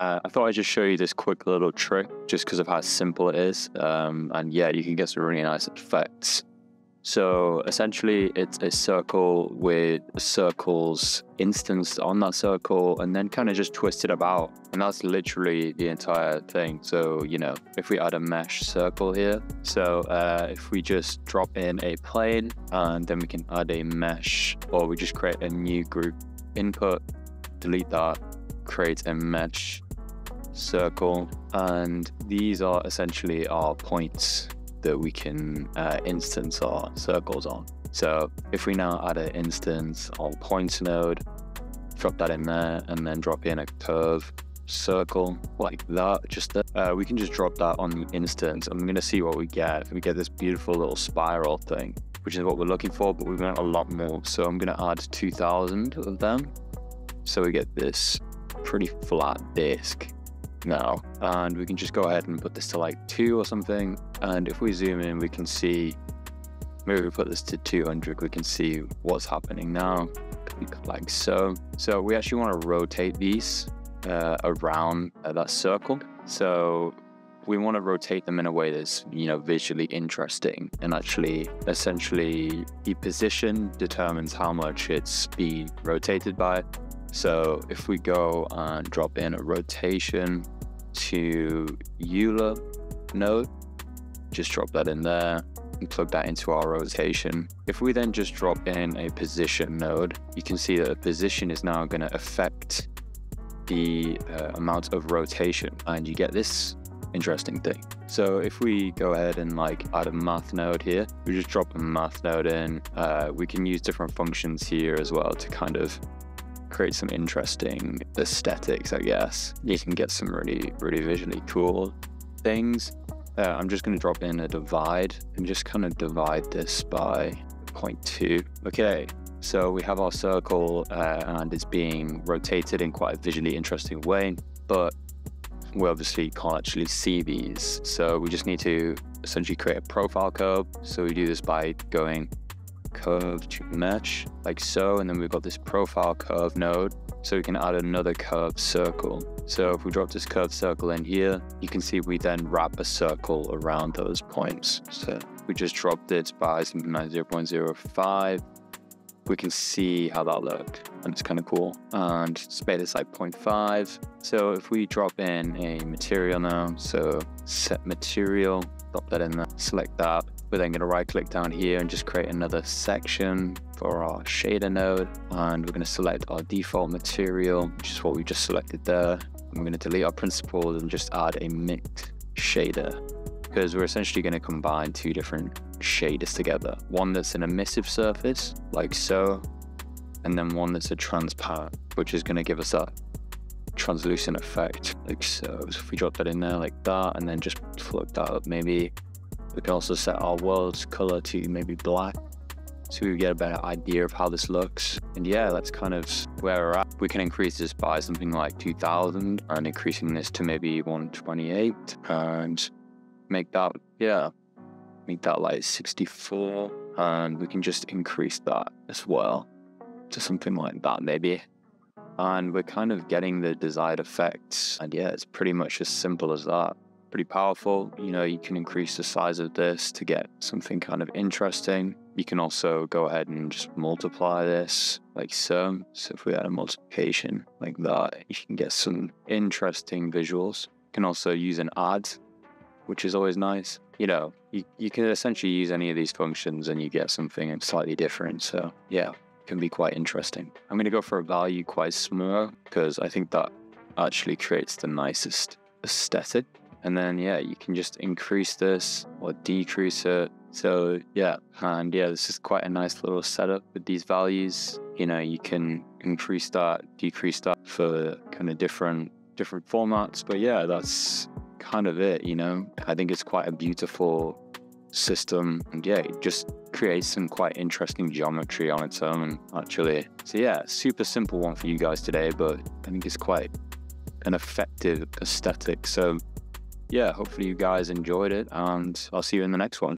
Uh, I thought I'd just show you this quick little trick just because of how simple it is. Um, and yeah, you can get some really nice effects. So essentially, it's a circle with circles instance on that circle and then kind of just twist it about. And that's literally the entire thing. So, you know, if we add a mesh circle here, so uh, if we just drop in a plane and then we can add a mesh or we just create a new group input, delete that, create a mesh circle. And these are essentially our points that we can uh, instance our circles on. So if we now add an instance on points node, drop that in there, and then drop in a curve circle like that, just that, uh, we can just drop that on the instance. I'm going to see what we get. We get this beautiful little spiral thing, which is what we're looking for, but we want a lot more. So I'm going to add 2000 of them. So we get this pretty flat disk now. And we can just go ahead and put this to like two or something. And if we zoom in, we can see, maybe we put this to 200, we can see what's happening now, like so. So we actually want to rotate these uh, around uh, that circle. So we want to rotate them in a way that's you know visually interesting and actually essentially the position determines how much it's being rotated by so if we go and drop in a rotation to Euler node, just drop that in there and plug that into our rotation. If we then just drop in a position node, you can see that the position is now going to affect the uh, amount of rotation and you get this interesting thing. So if we go ahead and like add a math node here, we just drop a math node in. Uh, we can use different functions here as well to kind of create some interesting aesthetics, I guess. You can get some really, really visually cool things. Uh, I'm just going to drop in a divide and just kind of divide this by 0.2. Okay, so we have our circle uh, and it's being rotated in quite a visually interesting way, but we obviously can't actually see these. So we just need to essentially create a profile curve. So we do this by going curve to mesh like so. And then we've got this profile curve node. So we can add another curved circle. So if we drop this curved circle in here, you can see we then wrap a circle around those points. So we just dropped it by something like 0.05. We can see how that looked and it's kind of cool. And made this like 0.5. So if we drop in a material now, so set material, drop that in there, select that, we're then going to right click down here and just create another section for our shader node. And we're going to select our default material, which is what we just selected there. I'm going to delete our principled and just add a mixed shader because we're essentially going to combine two different shaders together. One that's an emissive surface, like so, and then one that's a transparent, which is going to give us that translucent effect, like so. So if we drop that in there like that, and then just plug that up maybe we can also set our world's color to maybe black so we get a better idea of how this looks. And yeah, that's kind of where we're at. We can increase this by something like 2000 and increasing this to maybe 128 and make that, yeah, make that like 64. And we can just increase that as well to something like that maybe. And we're kind of getting the desired effects. And yeah, it's pretty much as simple as that pretty powerful. You know, you can increase the size of this to get something kind of interesting. You can also go ahead and just multiply this like so. So if we add a multiplication like that, you can get some interesting visuals. You can also use an add, which is always nice. You know, you, you can essentially use any of these functions and you get something slightly different. So yeah, can be quite interesting. I'm going to go for a value quite small because I think that actually creates the nicest aesthetic. And then, yeah, you can just increase this or decrease it. So, yeah, and yeah, this is quite a nice little setup with these values. You know, you can increase that, decrease that for kind of different different formats. But yeah, that's kind of it, you know. I think it's quite a beautiful system and yeah, it just creates some quite interesting geometry on its own actually. So yeah, super simple one for you guys today, but I think it's quite an effective aesthetic. So yeah, hopefully you guys enjoyed it, and I'll see you in the next one.